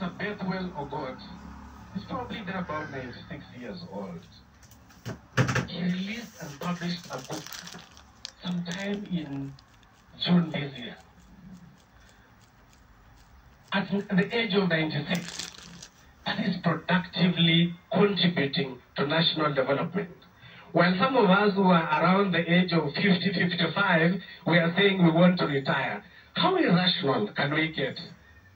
Professor Bethwell Ogot is probably there about 96 years old. He released and published a book sometime in June this year. At the age of 96, that is productively contributing to national development. While some of us who are around the age of 50, 55, we are saying we want to retire. How irrational can we get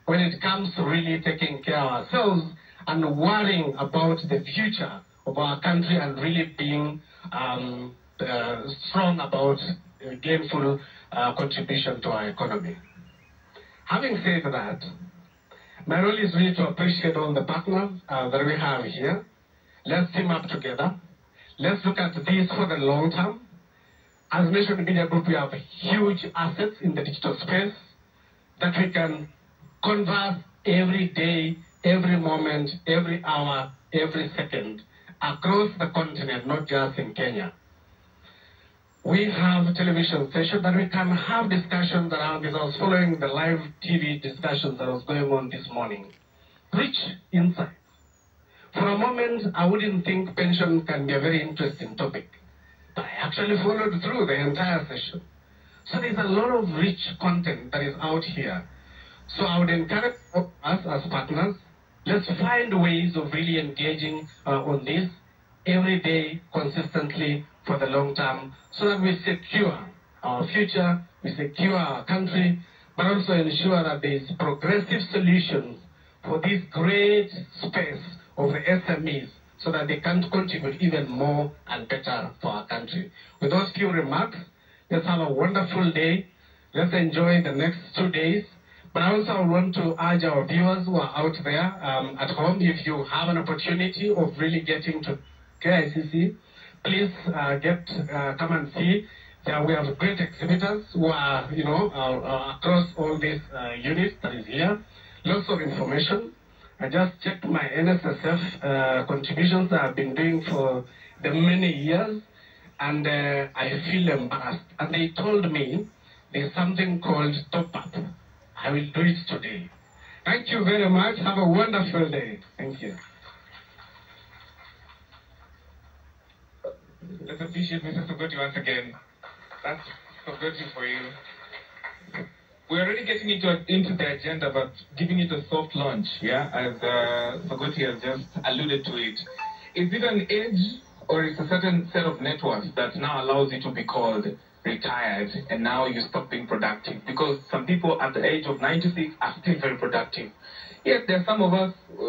when it comes to really taking care of ourselves and worrying about the future of our country and really being um, uh, strong about uh, gainful uh, contribution to our economy? Having said that, my role is really to appreciate all the partners uh, that we have here. Let's team up together. Let's look at this for the long term. As Nation Media Group, we have huge assets in the digital space that we can converse every day, every moment, every hour, every second across the continent, not just in Kenya. We have television station that we can have discussions around this. I was following the live TV discussions that was going on this morning. Rich insights. For a moment, I wouldn't think pension can be a very interesting topic. But I actually followed through the entire session. So there's a lot of rich content that is out here. So I would encourage us as partners, let's find ways of really engaging uh, on this every day, consistently, for the long term, so that we secure our future, we secure our country, but also ensure that there is progressive solutions for this great space of SMEs so that they can contribute even more and better for our country. With those few remarks, let's have a wonderful day. Let's enjoy the next two days. But I also want to urge our viewers who are out there um, at home, if you have an opportunity of really getting to KICC, please uh, get uh, come and see. Yeah, we have great exhibitors who are, you know, uh, uh, across all these uh, units that is here. Lots of information. I just checked my NSSF contributions that I've been doing for the many years, and I feel embarrassed. And they told me there's something called top up. I will do it today. Thank you very much. Have a wonderful day. Thank you. Let's appreciate Mr. Sogoti once again. That's Sogoti for you. We're already getting into, into the agenda, but giving it a soft launch, yeah, as uh, Sogoti has just alluded to it. Is it an age or is a certain set of networks that now allows you to be called retired and now you stop being productive? Because some people at the age of 96 are still very productive. Yes, there are some of us. Uh,